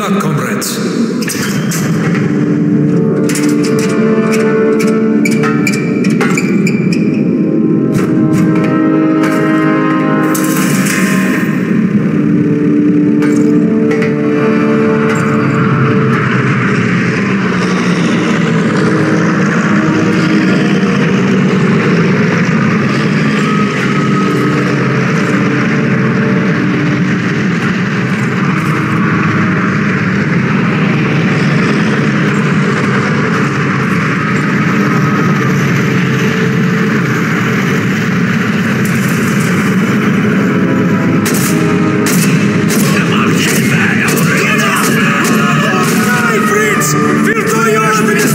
luck, comrades. Virtuoso Ministério!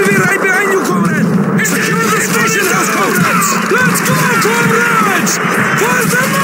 will be right behind you, comrades! It's the station house, comrades! Let's go, comrades! For the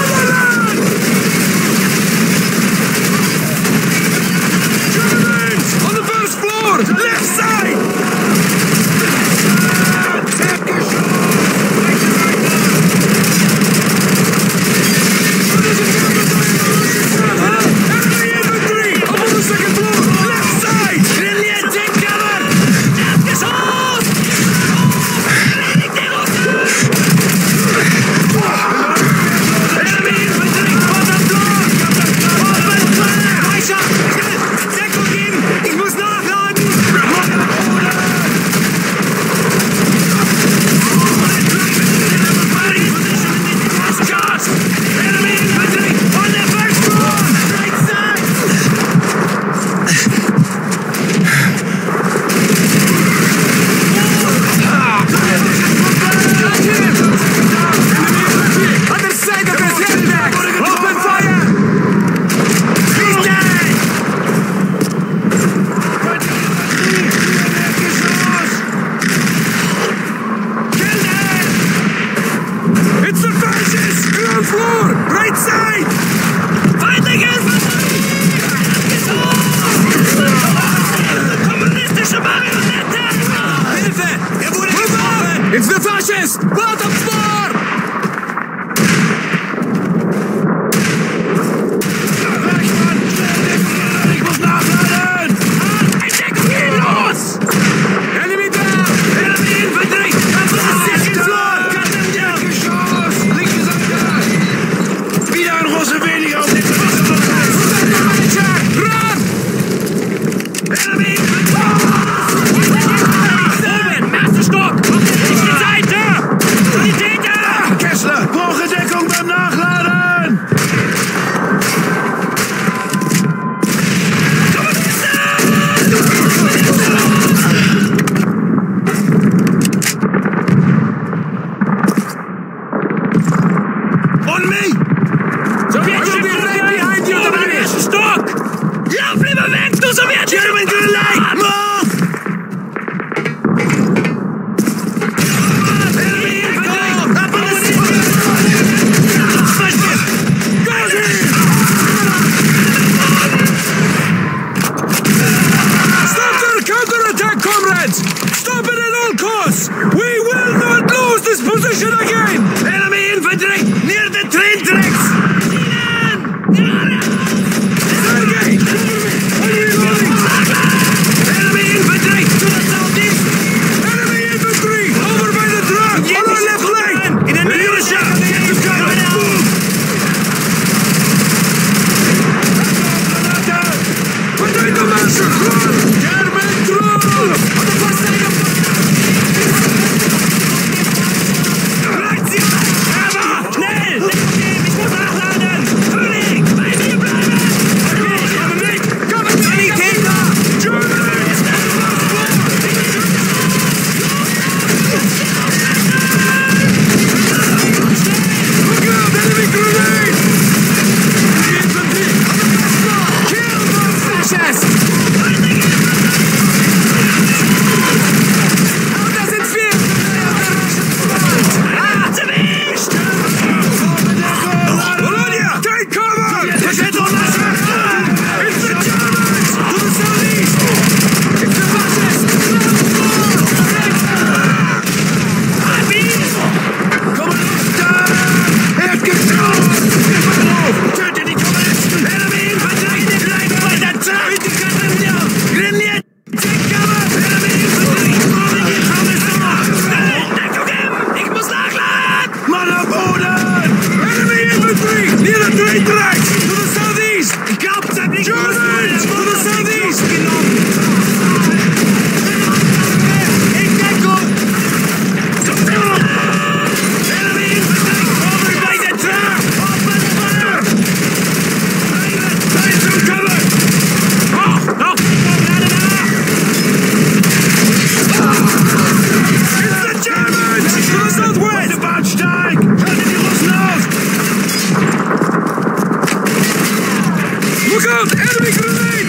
overkant. Edwin Krulé.